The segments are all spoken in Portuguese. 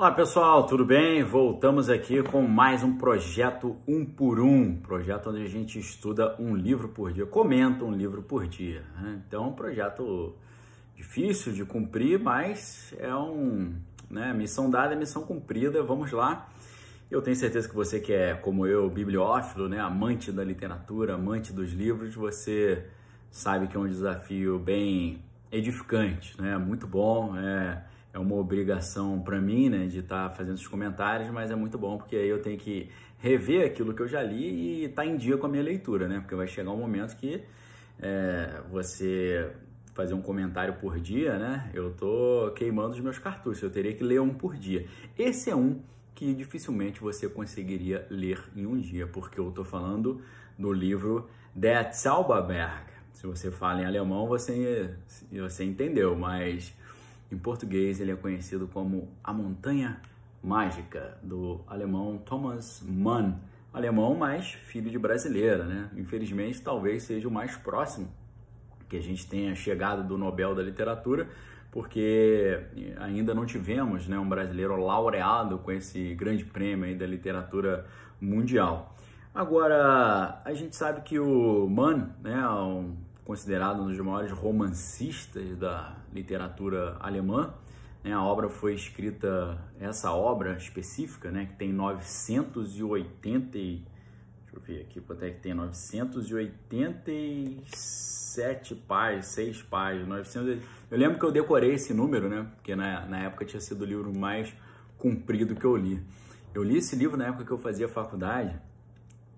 Olá pessoal, tudo bem? Voltamos aqui com mais um projeto um por um, projeto onde a gente estuda um livro por dia, comenta um livro por dia. Né? Então, é um projeto difícil de cumprir, mas é um, né, missão dada, missão cumprida. Vamos lá. Eu tenho certeza que você que é como eu, bibliófilo, né, amante da literatura, amante dos livros, você sabe que é um desafio bem edificante, né? Muito bom, é é uma obrigação para mim, né, de estar tá fazendo os comentários, mas é muito bom porque aí eu tenho que rever aquilo que eu já li e estar tá em dia com a minha leitura, né? Porque vai chegar um momento que é, você fazer um comentário por dia, né? Eu tô queimando os meus cartuchos, eu teria que ler um por dia. Esse é um que dificilmente você conseguiria ler em um dia, porque eu tô falando do livro Der Zauberberg. Se você fala em alemão, você, você entendeu, mas em português, ele é conhecido como A Montanha Mágica, do alemão Thomas Mann. Alemão, mas filho de brasileira, né? Infelizmente, talvez seja o mais próximo que a gente tenha chegado do Nobel da Literatura, porque ainda não tivemos né, um brasileiro laureado com esse grande prêmio da literatura mundial. Agora, a gente sabe que o Mann, né, um considerado um dos maiores romancistas da literatura alemã. Né? A obra foi escrita, essa obra específica, né, que tem 980, deixa eu ver aqui quanto é que tem, 987 páginas, 6 páginas, 900, eu lembro que eu decorei esse número, né, porque na, na época tinha sido o livro mais comprido que eu li. Eu li esse livro na época que eu fazia faculdade,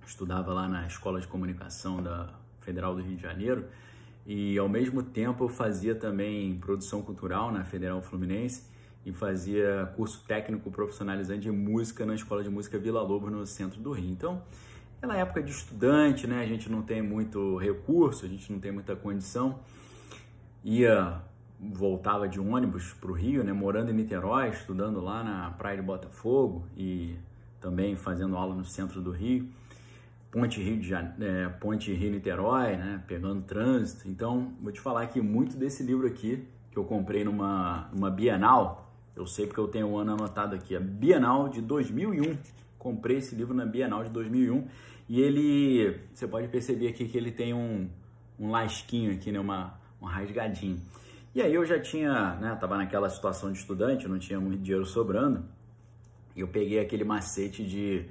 estudava lá na Escola de Comunicação da Federal do Rio de Janeiro, e ao mesmo tempo eu fazia também produção cultural na Federal Fluminense e fazia curso técnico profissionalizante de música na Escola de Música Vila Lobo no centro do Rio. Então, aquela época de estudante, né, a gente não tem muito recurso, a gente não tem muita condição, ia voltava de ônibus para o Rio, né, morando em Niterói, estudando lá na Praia de Botafogo e também fazendo aula no centro do Rio. Ponte Rio de Janeiro, é, Ponte Rio Niterói, né, pegando trânsito. Então, vou te falar que muito desse livro aqui que eu comprei numa, numa Bienal, eu sei porque eu tenho o um ano anotado aqui, a Bienal de 2001. Comprei esse livro na Bienal de 2001 e ele, você pode perceber aqui que ele tem um, um lasquinho aqui, né, uma, um rasgadinho. E aí eu já tinha, né, tava naquela situação de estudante, não tinha muito dinheiro sobrando, e eu peguei aquele macete de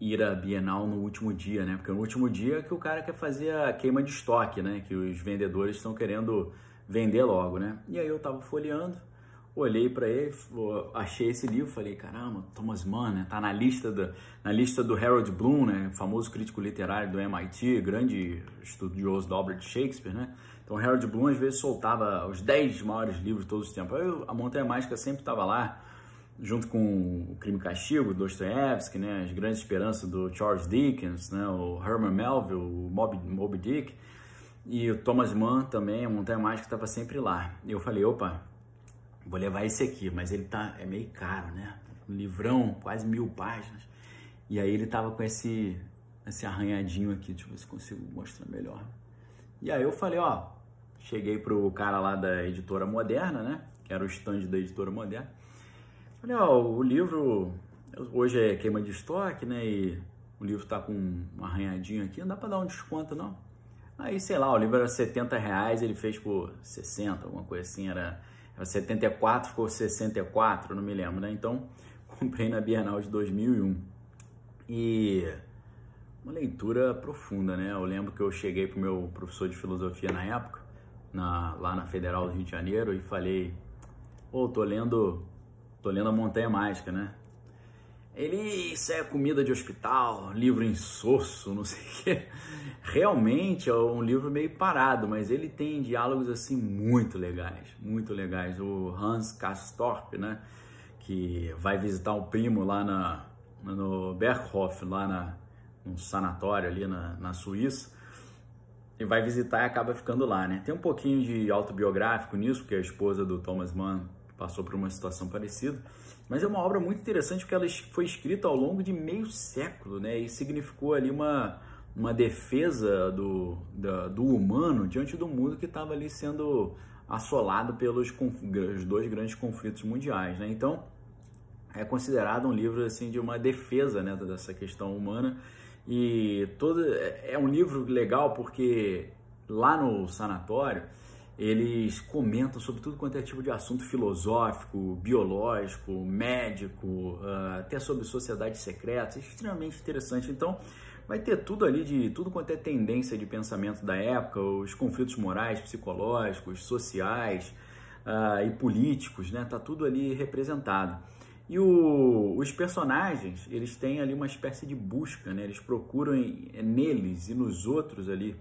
ir à Bienal no último dia, né? Porque no último dia é que o cara quer fazer a queima de estoque, né? Que os vendedores estão querendo vender logo, né? E aí eu tava folheando, olhei para ele, achei esse livro, falei, caramba, Thomas Mann, né? Tá na lista do, na lista do Harold Bloom, né? Famoso crítico literário do MIT, grande estudioso da obra de Shakespeare, né? Então Harold Bloom às vezes soltava os 10 maiores livros de todos os tempos. Aí a Montanha Mágica sempre estava lá, junto com o Crime e Castigo, Dostoevsky, né, as grandes esperanças do Charles Dickens, né, o Herman Melville, o Moby, Moby Dick, e o Thomas Mann também, a Montanha Mágica estava sempre lá. E eu falei, opa, vou levar esse aqui, mas ele tá, é meio caro, né, um livrão, quase mil páginas. E aí ele tava com esse, esse arranhadinho aqui, deixa eu ver se consigo mostrar melhor. E aí eu falei, ó, cheguei pro cara lá da editora moderna, né, que era o stand da editora moderna, Falei, o livro hoje é queima de estoque, né? E o livro tá com um arranhadinho aqui, não dá para dar um desconto, não. Aí, sei lá, o livro era 70 reais, ele fez por 60, alguma coisa assim, era, era 74, ficou 64, não me lembro, né? Então, comprei na Bienal de 2001. E uma leitura profunda, né? Eu lembro que eu cheguei pro meu professor de filosofia na época, na, lá na Federal do Rio de Janeiro, e falei, pô, oh, tô lendo Tô lendo a Montanha Mágica, né? Ele, isso é comida de hospital, livro insosso, não sei o quê. Realmente é um livro meio parado, mas ele tem diálogos assim muito legais, muito legais. O Hans Castorp, né? Que vai visitar o primo lá na, no Berghof, lá na, num sanatório ali na, na Suíça. E vai visitar e acaba ficando lá, né? Tem um pouquinho de autobiográfico nisso, porque a esposa do Thomas Mann passou por uma situação parecida. Mas é uma obra muito interessante porque ela foi escrita ao longo de meio século, né? E significou ali uma, uma defesa do, da, do humano diante do mundo que estava ali sendo assolado pelos os dois grandes conflitos mundiais, né? Então, é considerado um livro assim de uma defesa né, dessa questão humana e todo é um livro legal porque lá no sanatório eles comentam sobre tudo quanto é tipo de assunto filosófico, biológico, médico, ah, até sobre sociedades secretas, extremamente interessante. Então, vai ter tudo ali de tudo quanto é tendência de pensamento da época, os conflitos morais, psicológicos, sociais uh, e políticos, né? Tá tudo ali representado. E o, os personagens, eles têm ali uma espécie de busca, né? Eles procuram neles e nos outros ali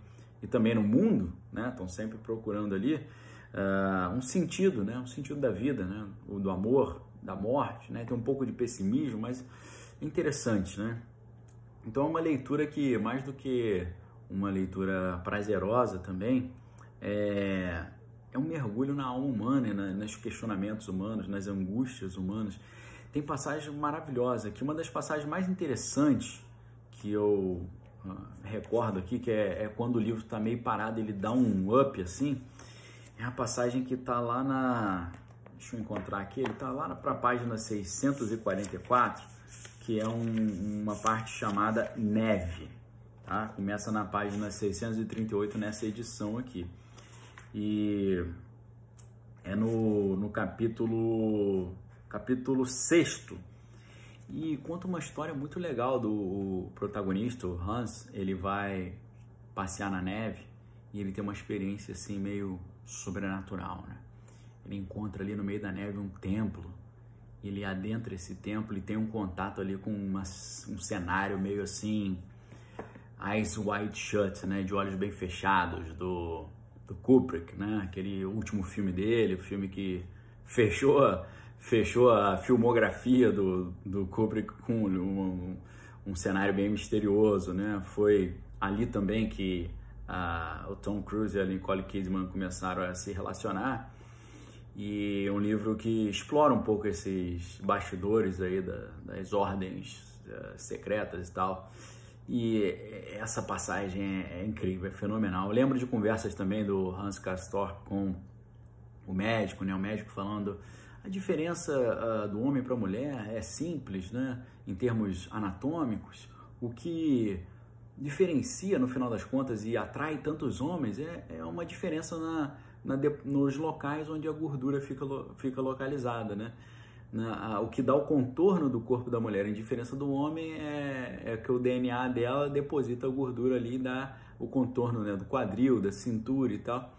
e também no mundo, né? Estão sempre procurando ali uh, um sentido, né? Um sentido da vida, né? O do amor, da morte, né? Tem um pouco de pessimismo, mas é interessante, né? Então é uma leitura que, mais do que uma leitura prazerosa também, é, é um mergulho na alma humana, na, nos questionamentos humanos, nas angústias humanas. Tem passagens maravilhosas aqui. Uma das passagens mais interessantes que eu recordo aqui, que é, é quando o livro está meio parado, ele dá um up assim. É a passagem que está lá na. Deixa eu encontrar aqui, ele está lá para a página 644, que é um, uma parte chamada Neve. Tá? Começa na página 638 nessa edição aqui. E é no, no capítulo capítulo 6 e conta uma história muito legal do protagonista, o Hans. Ele vai passear na neve e ele tem uma experiência assim meio sobrenatural, né? Ele encontra ali no meio da neve um templo. Ele adentra esse templo e tem um contato ali com uma, um cenário meio assim, eyes wide shut, né? De olhos bem fechados do, do Kubrick, né? Aquele último filme dele, o filme que fechou fechou a filmografia do, do Kubrick com um, um cenário bem misterioso, né? Foi ali também que o Tom Cruise e a Nicole Kidman começaram a se relacionar e um livro que explora um pouco esses bastidores aí da, das ordens uh, secretas e tal. E essa passagem é, é, incrível, é fenomenal. Eu lembro de conversas também do Hans Castor com o médico, né? O médico falando a diferença uh, do homem para a mulher é simples, né? Em termos anatômicos, o que diferencia no final das contas e atrai tantos homens é, é uma diferença na, na de, nos locais onde a gordura fica, fica localizada, né? Na, a, o que dá o contorno do corpo da mulher, a diferença do homem é, é que o DNA dela deposita a gordura ali e dá o contorno né, do quadril, da cintura e tal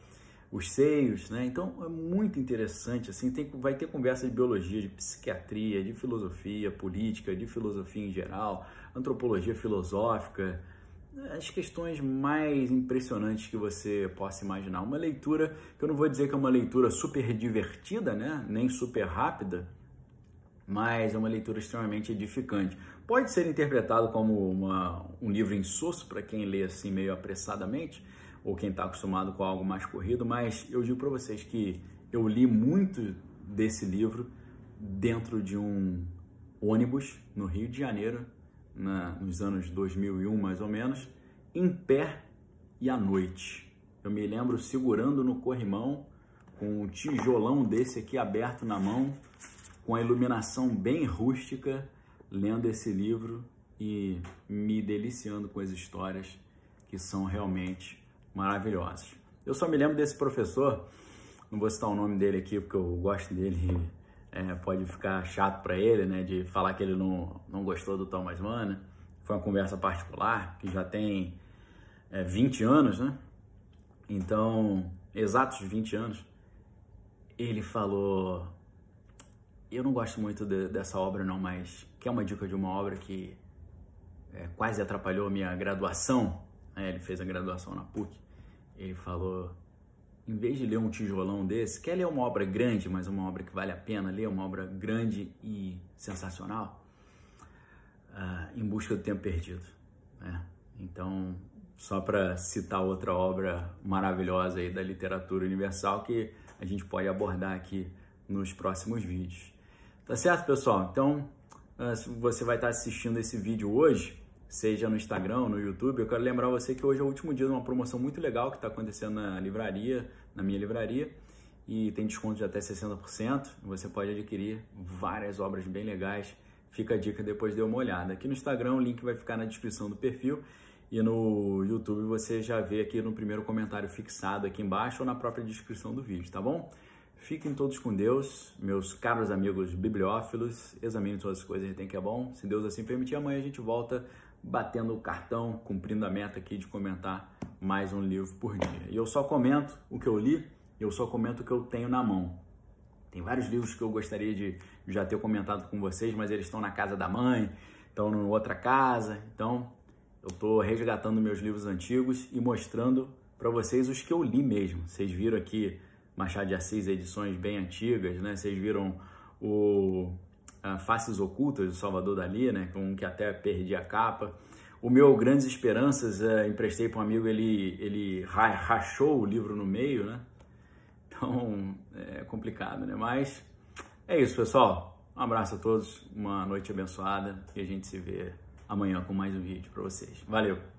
os seios, né? Então é muito interessante, assim, tem, vai ter conversa de biologia, de psiquiatria, de filosofia política, de filosofia em geral, antropologia filosófica, as questões mais impressionantes que você possa imaginar. Uma leitura que eu não vou dizer que é uma leitura super divertida, né? Nem super rápida, mas é uma leitura extremamente edificante. Pode ser interpretado como uma, um livro insosso para quem lê assim meio apressadamente, ou quem está acostumado com algo mais corrido, mas eu digo para vocês que eu li muito desse livro dentro de um ônibus no Rio de Janeiro, na, nos anos 2001 mais ou menos, em pé e à noite. Eu me lembro segurando no corrimão com um tijolão desse aqui aberto na mão, com a iluminação bem rústica, lendo esse livro e me deliciando com as histórias que são realmente maravilhosos. Eu só me lembro desse professor, não vou citar o nome dele aqui porque eu gosto dele, é, pode ficar chato para ele, né, de falar que ele não, não gostou do Thomas Mann, né? Foi uma conversa particular, que já tem é, 20 anos, né? Então, exatos 20 anos, ele falou: Eu não gosto muito de, dessa obra, não, mas quer uma dica de uma obra que é, quase atrapalhou minha graduação? É, ele fez a graduação na PUC ele falou: em vez de ler um tijolão desse, quer ler uma obra grande, mas uma obra que vale a pena ler, uma obra grande e sensacional? Uh, em busca do tempo perdido. Né? Então, só para citar outra obra maravilhosa aí da literatura universal que a gente pode abordar aqui nos próximos vídeos. Tá certo, pessoal? Então, se você vai estar assistindo esse vídeo hoje, seja no Instagram, no YouTube, eu quero lembrar você que hoje é o último dia de uma promoção muito legal que está acontecendo na livraria, na minha livraria. e tem desconto de até 60%. Você pode adquirir várias obras bem legais. Fica a dica depois de uma olhada. Aqui no Instagram o link vai ficar na descrição do perfil e no YouTube você já vê aqui no primeiro comentário fixado aqui embaixo ou na própria descrição do vídeo, tá bom? Fiquem todos com Deus, meus caros amigos bibliófilos. Examine todas as coisas, tem que é bom. Se Deus assim permitir, amanhã a gente volta batendo o cartão, cumprindo a meta aqui de comentar mais um livro por dia. E eu só comento o que eu li, eu só comento o que eu tenho na mão. Tem vários livros que eu gostaria de já ter comentado com vocês, mas eles estão na casa da mãe, estão em outra casa. Então, eu estou resgatando meus livros antigos e mostrando para vocês os que eu li mesmo. Vocês viram aqui Machado de Assis, edições bem antigas, né? Vocês viram o Faces Ocultas do Salvador Dali, né? Um que até perdi a capa. O meu Grandes Esperanças, é, emprestei para um amigo, ele, ele rachou o livro no meio, né? Então é complicado, né? Mas é isso, pessoal. Um abraço a todos, uma noite abençoada e a gente se vê amanhã com mais um vídeo para vocês. Valeu!